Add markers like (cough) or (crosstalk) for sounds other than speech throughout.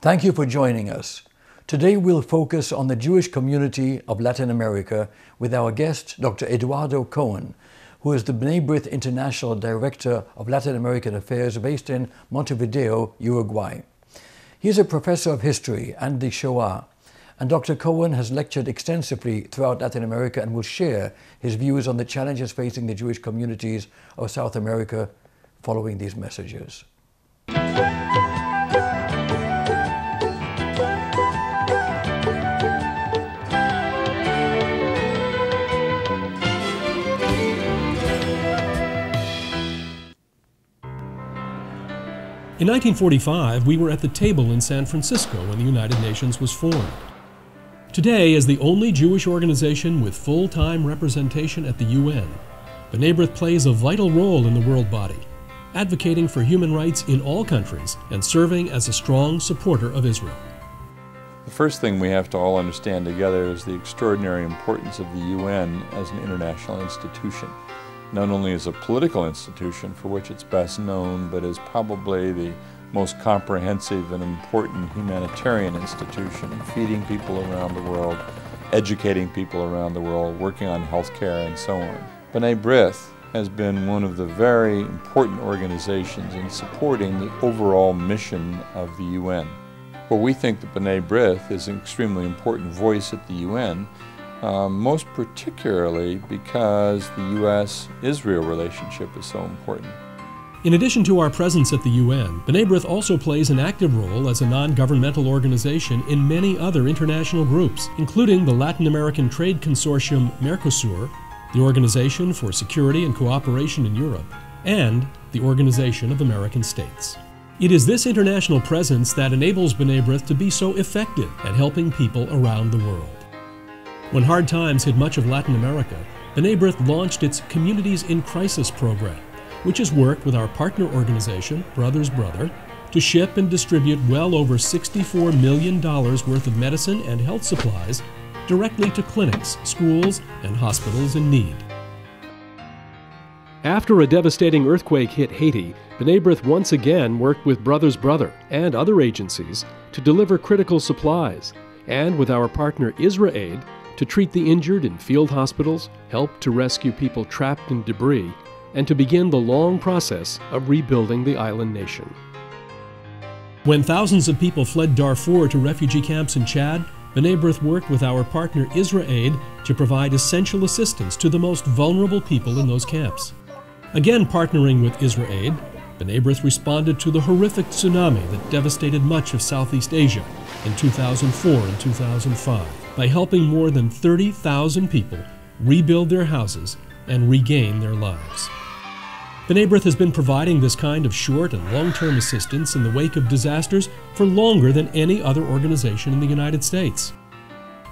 Thank you for joining us. Today we'll focus on the Jewish community of Latin America with our guest, Dr. Eduardo Kohn, who is the B'nai B'rith International Director of Latin American Affairs based in Montevideo, Uruguay. He is a professor of history and the Shoah, and Dr. Kohn has lectured extensively throughout Latin America and will share his views on the challenges facing the Jewish communities of South America following these messages. In 1945, we were at the table in San Francisco when the United Nations was formed. Today, as the only Jewish organization with full time representation at the UN, B'nai plays a vital role in the world body, advocating for human rights in all countries and serving as a strong supporter of Israel. The first thing we have to all understand together is the extraordinary importance of the UN as an international institution not only as a political institution for which it's best known, but as probably the most comprehensive and important humanitarian institution, feeding people around the world, educating people around the world, working on health care, and so on. B'nai B'rith has been one of the very important organizations in supporting the overall mission of the UN. Well, we think that B'nai B'rith is an extremely important voice at the UN um, most particularly because the U.S. Israel relationship is so important. In addition to our presence at the UN, B'nai B'rith also plays an active role as a non governmental organization in many other international groups, including the Latin American Trade Consortium Mercosur, the Organization for Security and Cooperation in Europe, and the Organization of American States. It is this international presence that enables B'nai B'rith to be so effective at helping people around the world. When hard times hit much of Latin America, B'nai B'rith launched its Communities in Crisis program, which has worked with our partner organization, Brothers Brother, to ship and distribute well over $64 million worth of medicine and health supplies directly to clinics, schools, and hospitals in need. After a devastating earthquake hit Haiti, B'nai once again worked with Brothers Brother and other agencies to deliver critical supplies, and with our partner IsraAid to treat the injured in field hospitals, help to rescue people trapped in debris, and to begin the long process of rebuilding the island nation. When thousands of people fled Darfur to refugee camps in Chad, B'nai worked with our partner IsraAid to provide essential assistance to the most vulnerable people in those camps. Again partnering with IsraAid, B'nai B'rith responded to the horrific tsunami that devastated much of Southeast Asia in 2004 and 2005 by helping more than 30,000 people rebuild their houses and regain their lives. B'nai B'rith has been providing this kind of short and long term assistance in the wake of disasters for longer than any other organization in the United States.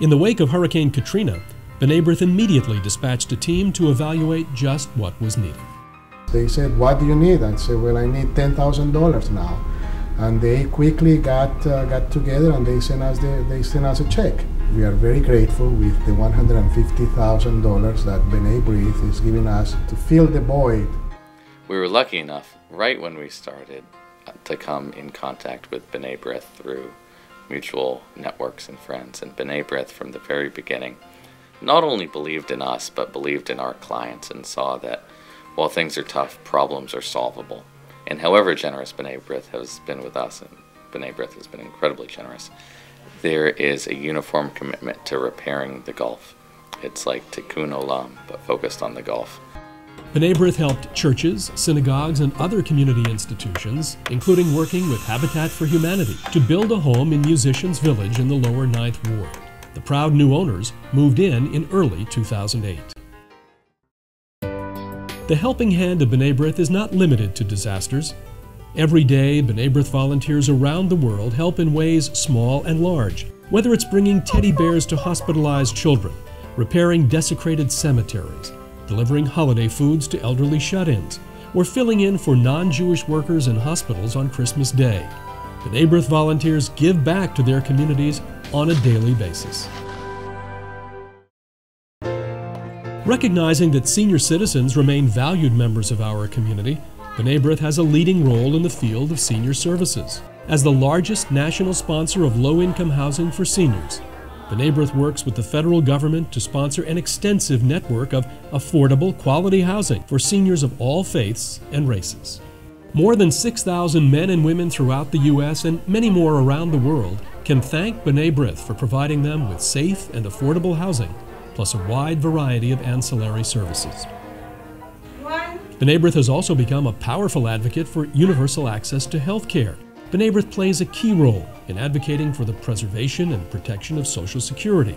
In the wake of Hurricane Katrina, B'nai B'rith immediately dispatched a team to evaluate just what was needed. They said, What do you need? I said, Well, I need $10,000 now. And they quickly got, uh, got together and they sent, us the, they sent us a check. We are very grateful with the $150,000 that B'nai B'rith is giving us to fill the void. We were lucky enough, right when we started, uh, to come in contact with B'nai B'rith through mutual networks and friends. And B'nai B'rith, from the very beginning, not only believed in us, but believed in our clients and saw that while things are tough, problems are solvable. And however generous B'nai B'rith has been with us, and B'nai B'rith has been incredibly generous, there is a uniform commitment to repairing the Gulf. It's like Tikkun Olam, but focused on the Gulf. B'nai B'rith helped churches, synagogues, and other community institutions, including working with Habitat for Humanity, to build a home in Musicians Village in the lower Ninth Ward. The proud new owners moved in in early 2008. The helping hand of B'nai B'rith is not limited to disasters. Every day, B'nai B'rith volunteers around the world help in ways small and large, whether it's bringing teddy bears to hospitalized children, repairing desecrated cemeteries, delivering holiday foods to elderly shut ins, or filling in for non Jewish workers in hospitals on Christmas Day. B'nai B'rith volunteers give back to their communities on a daily basis. Recognizing that senior citizens remain valued members of our community, B'nai B'rith has a leading role in the field of senior services. As the largest national sponsor of low income housing for seniors, B'nai B'rith works with the federal government to sponsor an extensive network of affordable, quality housing for seniors of all faiths and races. More than 6,000 men and women throughout the U.S. and many more around the world can thank B'nai B'rith for providing them with safe and affordable housing, plus a wide variety of ancillary services. B'nai B'rith has also become a powerful advocate for universal access to health care B'nai B'rith plays a key role in advocating for the preservation and protection of Social Security,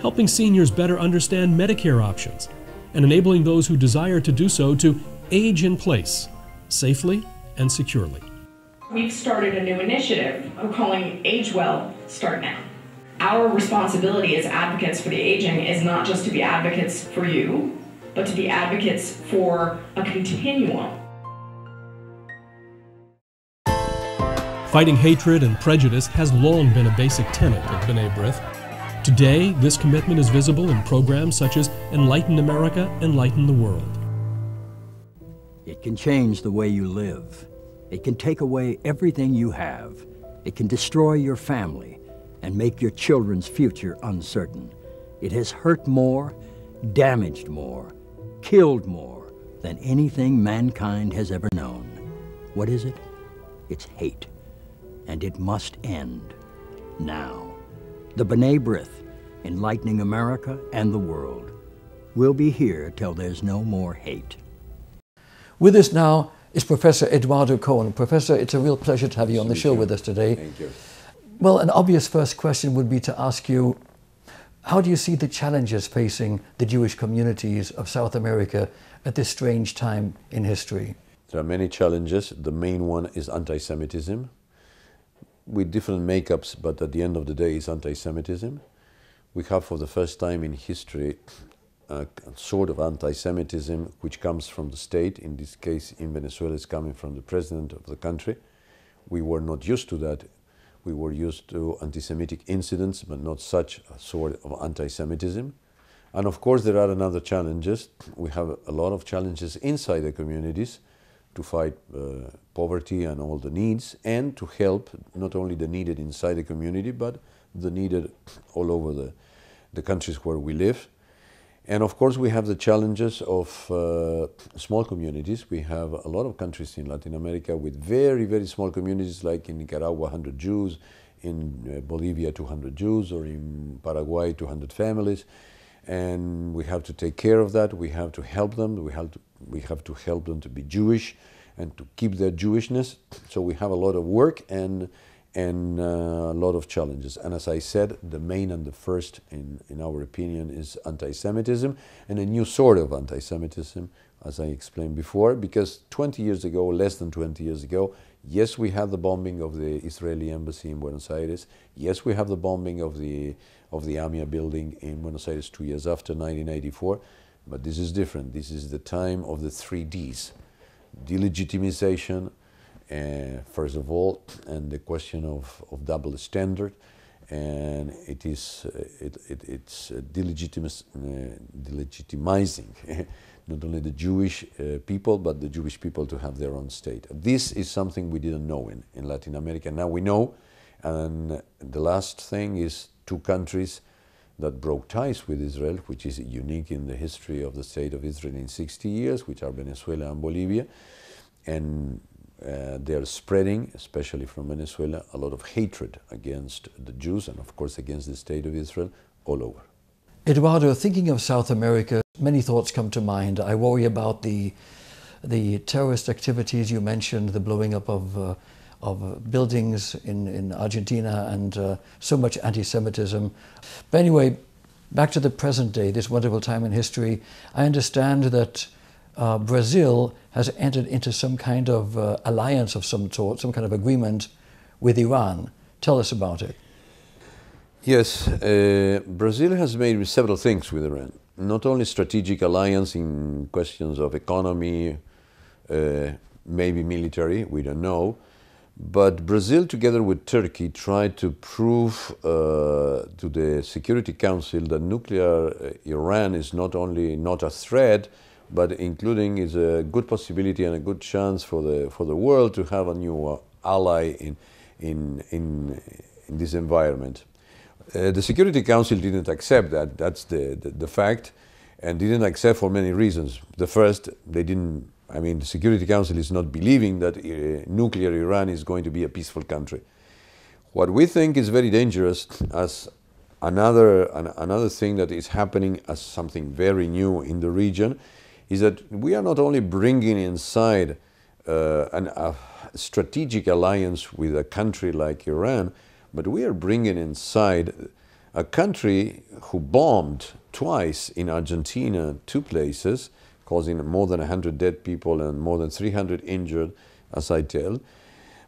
helping seniors better understand Medicare options, and enabling those who desire to do so to age in place safely and securely. We've started a new initiative we're calling Age Well, Start Now. Our responsibility as advocates for the aging is not just to be advocates for you, but to be advocates for a continuum Fighting hatred and prejudice has long been a basic tenet of B'nai B'rith. Today, this commitment is visible in programs such as Enlighten America, Enlighten the World. It can change the way you live. It can take away everything you have. It can destroy your family and make your children's future uncertain. It has hurt more, damaged more, killed more than anything mankind has ever known. What is it? It's hate and it must end now. The B'nai B'rith, enlightening America and the world, will be here till there's no more hate. With us now is Professor Eduardo Kohn. Professor, it's a real pleasure to have you on the show with us today. Thank you. Well, an obvious first question would be to ask you how do you see the challenges facing the Jewish communities of South America at this strange time in history? There are many challenges. The main one is anti Semitism with different makeups, but at the end of the day, it's anti-Semitism. We have, for the first time in history, a sort of anti-Semitism which comes from the state. In this case, in Venezuela, it's coming from the president of the country. We were not used to that. We were used to anti-Semitic incidents, but not such a sort of anti-Semitism. And of course, there are another challenges. We have a lot of challenges inside the communities to fight uh, poverty and all the needs and to help not only the needed inside the community but the needed all over the, the countries where we live. And of course, we have the challenges of uh, small communities. We have a lot of countries in Latin America with very, very small communities, like in Nicaragua, 100 Jews, in uh, Bolivia, 200 Jews, or in Paraguay, 200 families. And we have to take care of that. We have to help them. We have to, we have to help them to be Jewish and to keep their Jewishness. So we have a lot of work and and uh, a lot of challenges. And as I said, the main and the first, in, in our opinion, is anti-Semitism and a new sort of anti-Semitism, as I explained before, because 20 years ago, less than 20 years ago, yes, we had the bombing of the Israeli embassy in Buenos Aires. Yes, we have the bombing of the of the AMIA building in Buenos Aires two years after 1984. But this is different. This is the time of the three Ds delegitimization, uh, first of all, and the question of, of double standard. And it is uh, it, it, it's uh, uh, delegitimizing (laughs) not only the Jewish uh, people, but the Jewish people to have their own state. This is something we didn't know in, in Latin America. Now we know. And the last thing is two countries that broke ties with Israel, which is unique in the history of the state of Israel in 60 years, which are Venezuela and Bolivia. And uh, they are spreading, especially from Venezuela, a lot of hatred against the Jews and, of course, against the state of Israel all over. Eduardo, thinking of South America, many thoughts come to mind. I worry about the, the terrorist activities you mentioned, the blowing up of uh, of buildings in, in Argentina and uh, so much anti Semitism. But anyway, back to the present day, this wonderful time in history, I understand that uh, Brazil has entered into some kind of uh, alliance of some sort, some kind of agreement with Iran. Tell us about it. Yes, uh, Brazil has made several things with Iran. Not only strategic alliance in questions of economy, uh, maybe military, we don't know, but Brazil, together with Turkey, tried to prove uh, to the Security Council that nuclear uh, Iran is not only not a threat, but including is a good possibility and a good chance for the for the world to have a new uh, ally in in, in, in this environment. Uh, the Security Council didn't accept that, that's the, the, the, fact, and didn't accept for many reasons. The first, they didn't, I mean, the Security Council is not believing that uh, nuclear Iran is going to be a peaceful country. What we think is very dangerous as another, an, another thing that is happening as something very new in the region is that we are not only bringing inside uh, an, a strategic alliance with a country like Iran, but we are bringing inside a country who bombed twice in Argentina, two places, causing more than 100 dead people and more than 300 injured, as I tell.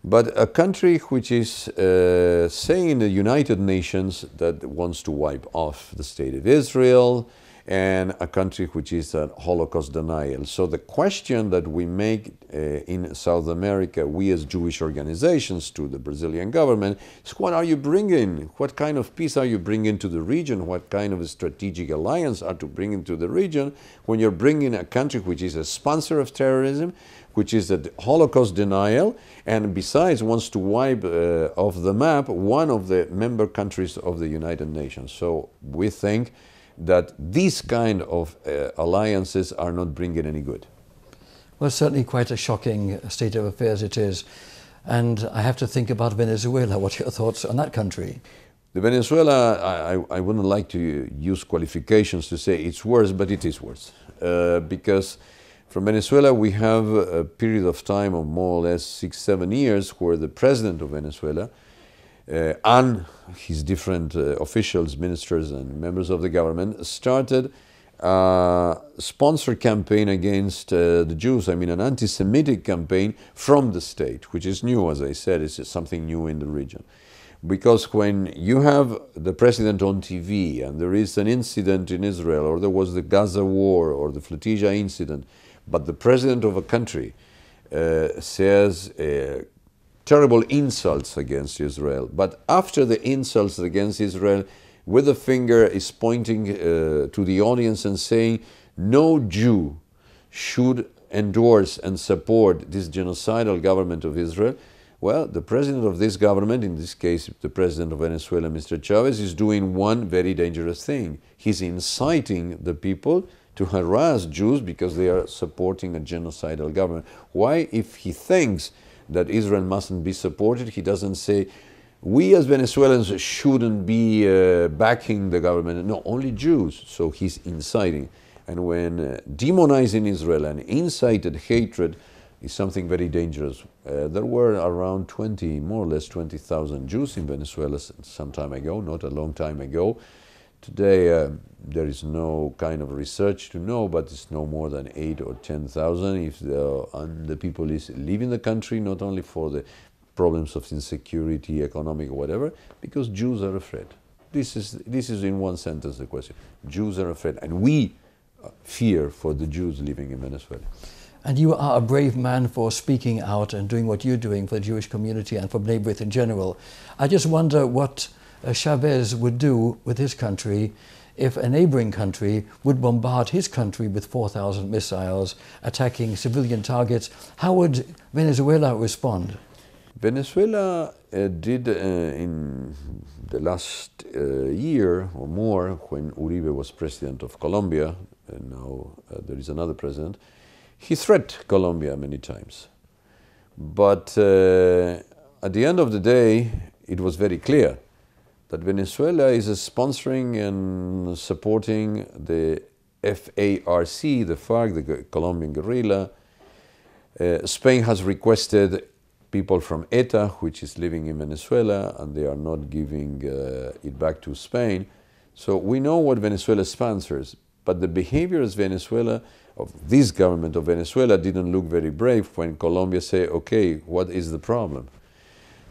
But a country which is uh, saying in the United Nations that wants to wipe off the state of Israel, and a country which is a Holocaust denial. So the question that we make uh, in South America, we as Jewish organizations to the Brazilian government, is what are you bringing? What kind of peace are you bringing to the region? What kind of strategic alliance are to bring into the region when you're bringing a country which is a sponsor of terrorism, which is a Holocaust denial, and besides wants to wipe uh, off the map one of the member countries of the United Nations. So we think that these kind of uh, alliances are not bringing any good. Well, certainly quite a shocking state of affairs it is. And I have to think about Venezuela. What are your thoughts on that country? The Venezuela, I, I wouldn't like to use qualifications to say it's worse, but it is worse. Uh, because from Venezuela, we have a period of time of more or less six, seven years where the president of Venezuela, uh, and his different uh, officials, ministers, and members of the government started a sponsored campaign against uh, the Jews. I mean, an anti Semitic campaign from the state, which is new, as I said, it's something new in the region. Because when you have the president on TV and there is an incident in Israel, or there was the Gaza war or the Flotilla incident, but the president of a country uh, says, uh, terrible insults against Israel. But after the insults against Israel, with a finger is pointing uh, to the audience and saying, no Jew should endorse and support this genocidal government of Israel. Well, the president of this government, in this case the president of Venezuela, Mr. Chavez, is doing one very dangerous thing. He's inciting the people to harass Jews because they are supporting a genocidal government. Why, if he thinks that Israel mustn't be supported. He doesn't say, we as Venezuelans shouldn't be uh, backing the government. No, only Jews. So he's inciting. And when uh, demonizing Israel and incited hatred is something very dangerous. Uh, there were around 20, more or less 20,000 Jews in Venezuela some time ago, not a long time ago. Today, uh, there is no kind of research to know, but it's no more than eight or ten thousand if the, the people is leaving the country not only for the problems of insecurity, economic, whatever, because Jews are afraid. This is this is in one sentence the question. Jews are afraid, and we uh, fear for the Jews living in Venezuela. And you are a brave man for speaking out and doing what you're doing for the Jewish community and for B'nai B'rith in general. I just wonder what Chavez would do with his country if a neighboring country would bombard his country with 4,000 missiles attacking civilian targets. How would Venezuela respond? Venezuela uh, did uh, in the last uh, year or more, when Uribe was president of Colombia, and now uh, there is another president, he threatened Colombia many times. But uh, at the end of the day, it was very clear that Venezuela is sponsoring and supporting the FARC, the FARC, the Colombian guerrilla. Uh, Spain has requested people from ETA, which is living in Venezuela, and they are not giving uh, it back to Spain. So we know what Venezuela sponsors, but the behavior of Venezuela, of this government of Venezuela, didn't look very brave when Colombia say, okay, what is the problem?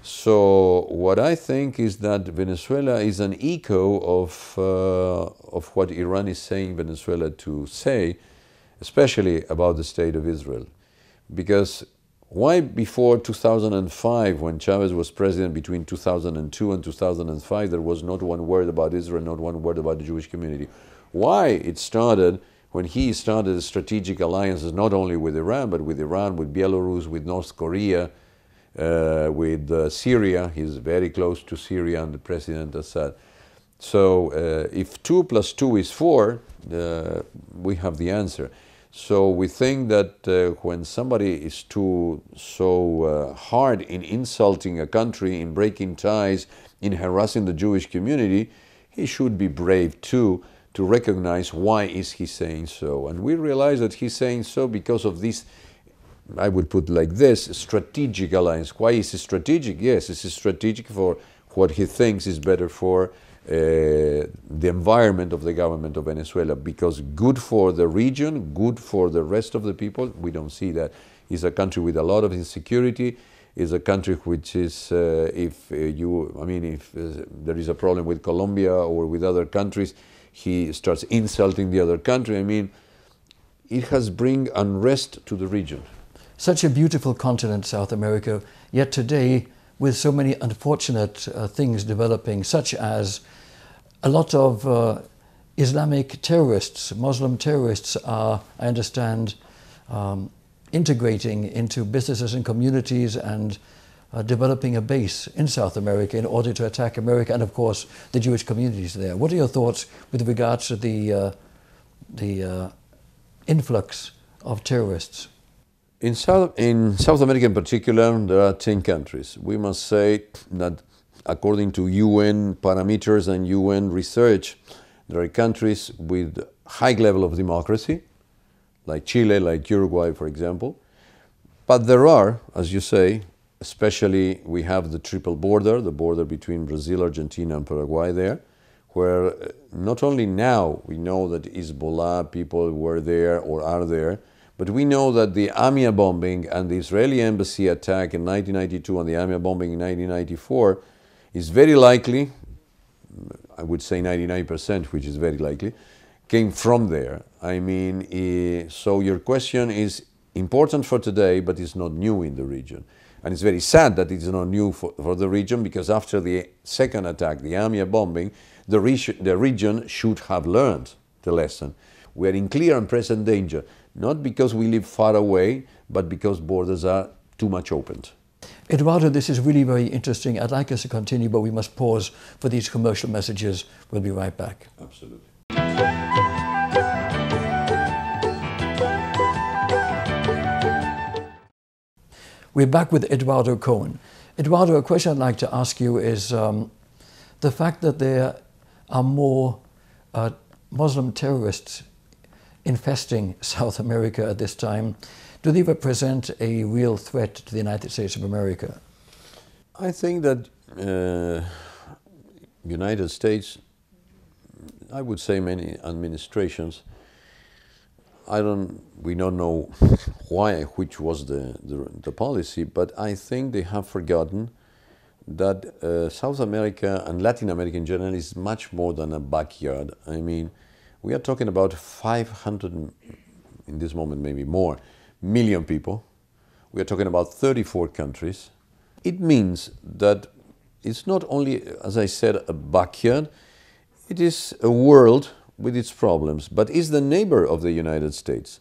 So what I think is that Venezuela is an echo of, uh, of what Iran is saying Venezuela to say, especially about the state of Israel. Because why before 2005, when Chavez was president between 2002 and 2005, there was not one word about Israel, not one word about the Jewish community? Why it started when he started strategic alliances not only with Iran, but with Iran, with Belarus, with North Korea, Uh, with uh, Syria, he's very close to Syria and the President Assad. So uh, if 2 plus 2 is 4, uh, we have the answer. So we think that uh, when somebody is too so uh, hard in insulting a country, in breaking ties, in harassing the Jewish community, he should be brave too to recognize why is he saying so. And we realize that he's saying so because of this, I would put like this, strategic alliance. Why is it strategic? Yes, it's strategic for what he thinks is better for uh, the environment of the government of Venezuela because good for the region, good for the rest of the people, we don't see that. It's a country with a lot of insecurity. It's a country which is, uh, if uh, you, I mean, if uh, there is a problem with Colombia or with other countries, he starts insulting the other country. I mean, it has bring unrest to the region. Such a beautiful continent, South America, yet today, with so many unfortunate uh, things developing, such as a lot of uh, Islamic terrorists, Muslim terrorists are, I understand, um, integrating into businesses and communities and uh, developing a base in South America in order to attack America and, of course, the Jewish communities there. What are your thoughts with regards to the, uh, the uh, influx of terrorists? In South, in South America in particular, there are 10 countries. We must say that according to UN parameters and UN research, there are countries with high level of democracy, like Chile, like Uruguay, for example. But there are, as you say, especially we have the triple border, the border between Brazil, Argentina, and Paraguay there, where uh, not only now we know that Hezbollah people were there or are there, but we know that the AMIA bombing and the Israeli embassy attack in 1992 and the AMIA bombing in 1994 is very likely, I would say 99%, which is very likely, came from there. I mean, uh, so your question is important for today, but it's not new in the region. And it's very sad that it's not new for, for the region because after the second attack, the AMIA bombing, the, re- the region should have learned the lesson. We are in clear and present danger, not because we live far away, but because borders are too much opened. Eduardo, this is really very interesting. I'd like us to continue, but we must pause for these commercial messages. We'll be right back. Absolutely. We're back with Eduardo Kohn. Eduardo, a question I'd like to ask you is um, the fact that there are more uh, Muslim terrorists infesting (laughs) South America at this time do they represent a real threat to the United States of America? I think that uh, United States, I would say many administrations, I don't, we don't know (laughs) why, which was the, the, the policy, but I think they have forgotten that uh, South America and Latin America in general is much more than a backyard. I mean, we are talking about 500, in this moment maybe more, million people. We are talking about 34 countries. It means that it's not only, as I said, a backyard, it is a world with its problems, but is the neighbor of the United States.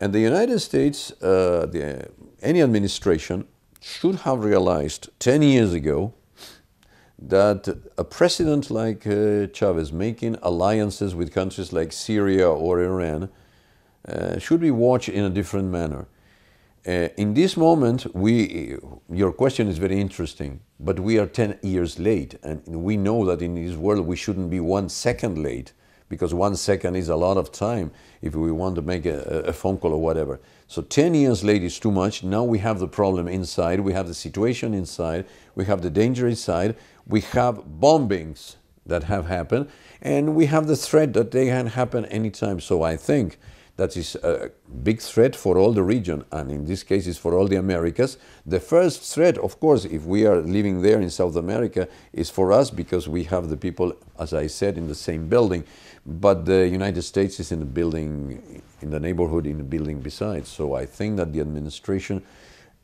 And the United States, uh, the, any administration should have realized 10 years ago that a president like uh, Chavez making alliances with countries like Syria or Iran uh, should be watched in a different manner. Uh, in this moment, we, your question is very interesting, but we are 10 years late, and we know that in this world we shouldn't be one second late, because one second is a lot of time if we want to make a, a phone call or whatever. So 10 years late is too much. Now we have the problem inside, we have the situation inside, we have the danger inside, we have bombings that have happened, and we have the threat that they can happen anytime. So I think that is a big threat for all the region, and in this case, is for all the Americas. The first threat, of course, if we are living there in South America, is for us because we have the people, as I said, in the same building. But the United States is in the building, in the neighborhood, in the building besides. So I think that the administration,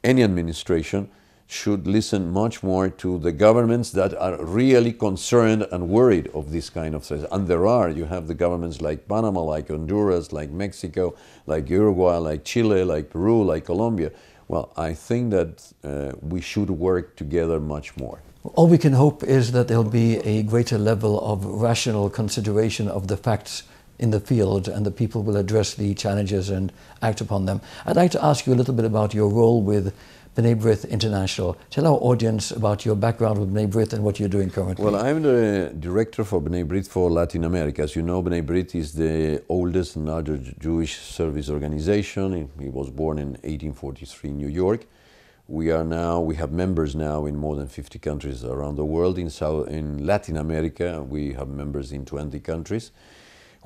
any administration, should listen much more to the governments that are really concerned and worried of this kind of things. And there are. You have the governments like Panama, like Honduras, like Mexico, like Uruguay, like Chile, like Peru, like Colombia. Well, I think that uh, we should work together much more. All we can hope is that there'll be a greater level of rational consideration of the facts in the field and the people will address the challenges and act upon them. I'd like to ask you a little bit about your role with B'nai B'rith International. Tell our audience about your background with B'nai B'rith and what you're doing currently. Well, I'm the director for B'nai B'rith for Latin America. As you know, B'nai B'rith is the oldest and largest Jewish service organization. It was born in 1843 in New York. We are now, we have members now in more than 50 countries around the world. In, South, in Latin America, we have members in 20 countries.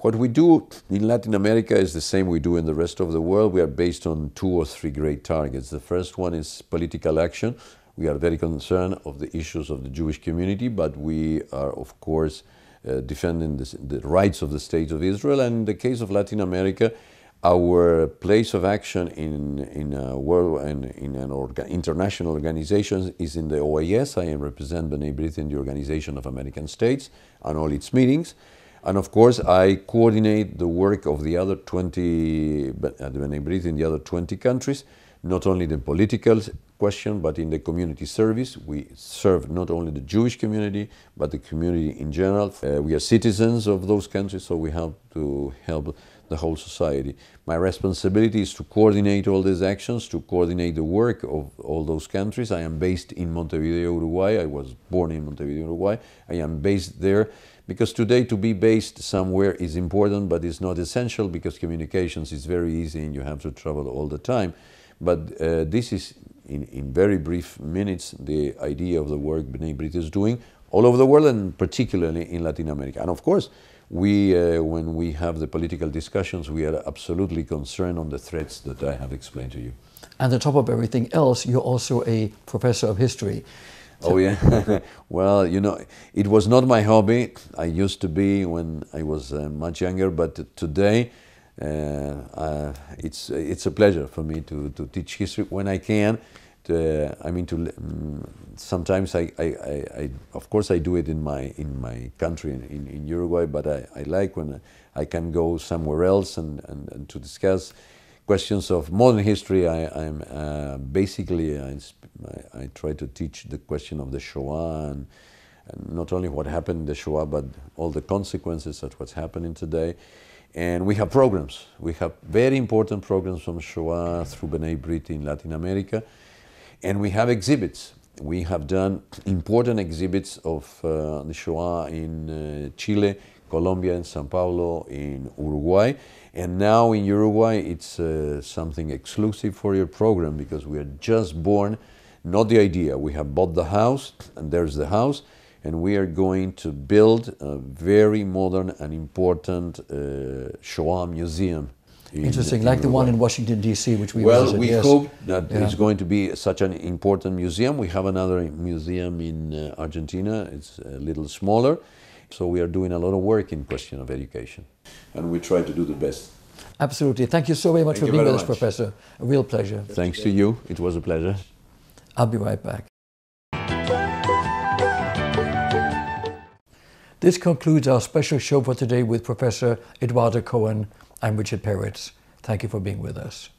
What we do in Latin America is the same we do in the rest of the world. We are based on two or three great targets. The first one is political action. We are very concerned of the issues of the Jewish community, but we are, of course, uh, defending the, the, rights of the State of Israel. And in the case of Latin America, our place of action in, in a world and in an orga, international organization is in the OAS. I represent B'nai B'rith in the Organization of American States and all its meetings. And of course, I coordinate the work of the other 20, uh, the in the other 20 countries, not only the political question, but in the community service. We serve not only the Jewish community, but the community in general. Uh, we are citizens of those countries, so we have to help the whole society. My responsibility is to coordinate all these actions, to coordinate the work of all those countries. I am based in Montevideo, Uruguay. I was born in Montevideo, Uruguay. I am based there because today to be based somewhere is important, but it's not essential because communications is very easy and you have to travel all the time. But uh, this is, in, in very brief minutes, the idea of the work B'nai B'rith is doing all over the world and particularly in Latin America. And of course, we, uh, when we have the political discussions, we are absolutely concerned on the threats that I have explained to you. And on top of everything else, you're also a professor of history. Oh yeah, (laughs) (laughs) well you know it was not my hobby. I used to be when I was uh, much younger, but today uh, uh, it's it's a pleasure for me to, to teach history when I can. To, I mean, to um, sometimes I, I, I, I, of course I do it in my in my country in, in Uruguay, but I, I like when I can go somewhere else and, and, and to discuss questions of modern history, I, am uh, basically I, I, try to teach the question of the Shoah and, and, not only what happened in the Shoah, but all the consequences of what's happening today. And we have programs. We have very important programs from Shoah through B'nai B'rith in Latin America, and we have exhibits. We have done important exhibits of uh, the Shoah in uh, Chile, Colombia, and Sao Paulo, in Uruguay and now in Uruguay, it's uh, something exclusive for your program because we are just born, not the idea. We have bought the house, and there's the house, and we are going to build a very modern and important uh, Shoah museum. In, Interesting, like the one in Washington, D.C., which we Well, visited, we yes. hope that yeah. it's going to be such an important museum. We have another museum in uh, Argentina, it's a little smaller so we are doing a lot of work in question of education, and we try to do the best. Absolutely. Thank you so very much Thank for being with us, Professor. A real pleasure. Thanks to you. It was a pleasure. I'll be right back. This concludes our special show for today with Professor Eduardo Kohn. I'm Richard Peritz. Thank you for being with us.